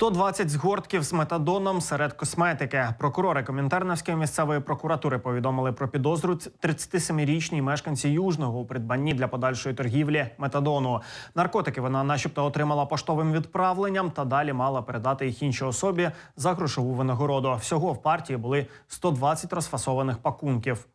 120 згортків з метадоном серед косметики. Прокурори Комінтернівської місцевої прокуратури повідомили про підозру 37-річній мешканці Южного у придбанні для подальшої торгівлі метадону. Наркотики вона, начебто, отримала поштовим відправленням та далі мала передати їх іншій особі за грошову винагороду. Всього в партії були 120 розфасованих пакунків.